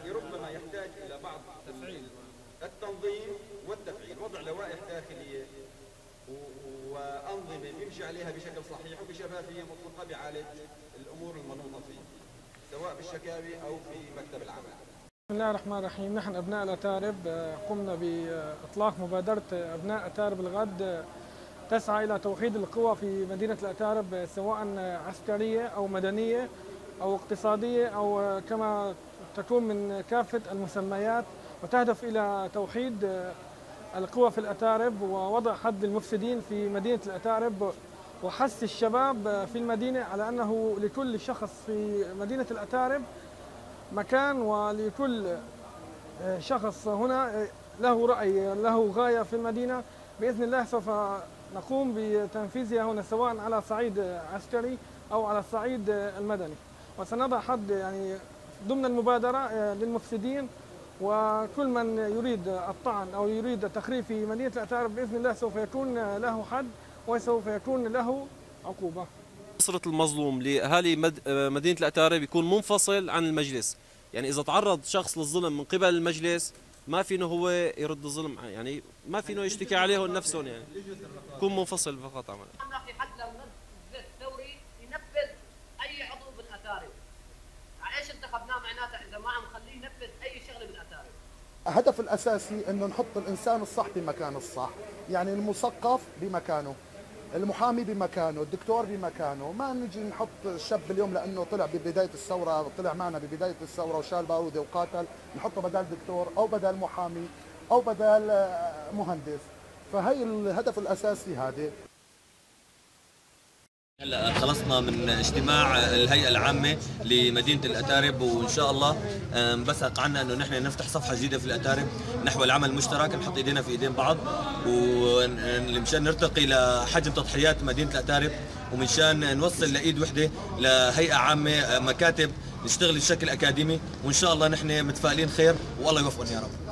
يعني ربما يحتاج إلى بعض التنظيم والتفعيل. وضع لوائح داخلية وأنظمة بيمشي عليها بشكل صحيح وبشفافية مطلقة بيعالج الأمور المنوطة فيه سواء بالشكاوي أو في مكتب العمل. بسم الله الرحمن الرحيم. نحن أبناء الأتارب. قمنا بإطلاق مبادرة أبناء أتارب الغد. تسعى إلى توحيد القوى في مدينة الأتارب سواء عسكرية أو مدنية أو اقتصادية أو كما تكون من كافة المسميات وتهدف إلى توحيد القوى في الأتارب ووضع حد المفسدين في مدينة الأتارب وحث الشباب في المدينة على أنه لكل شخص في مدينة الأتارب مكان ولكل شخص هنا له رأي له غاية في المدينة. بإذن الله سوف نقوم بتنفيذها هنا سواء على صعيد عسكري أو على الصعيد المدني. وسنضع حد يعني ضمن المبادرة للمفسدين وكل من يريد الطعن أو يريد التخريب في مدينة الأتارب بإذن الله سوف يكون له حد وسوف يكون له عقوبة. نصرة المظلوم لأهالي مدينة الأتارب يكون منفصل عن المجلس. يعني إذا تعرض شخص للظلم من قبل المجلس ما فينه هو يرد الظلم يعني ما فينه يشتكي عليهم نفسهم يعني. يكون منفصل فقط عمل ينفذ أي شغلة الهدف الأساسي إنه نحط الإنسان الصح بمكان الصح. يعني المثقف بمكانه المحامي بمكانه الدكتور بمكانه. ما نجي نحط الشاب اليوم لأنه طلع ببداية الثورة طلع معنا ببداية الثورة وشال باروده وقاتل. نحطه بدل دكتور أو بدل محامي أو بدل مهندس. فهي الهدف الأساسي هذا هلا خلصنا من اجتماع الهيئة العامة لمدينة الأتارب وإن شاء الله انبثق عنا إنه نحن نفتح صفحة جديدة في الأتارب نحو العمل المشترك نحط إيدينا في إيدين بعض ومشان نرتقي لحجم تضحيات مدينة الأتارب ومشان نوصل لإيد وحدة لهيئة عامة مكاتب نشتغل بشكل أكاديمي وإن شاء الله نحن متفائلين خير والله يوفقنا يا رب.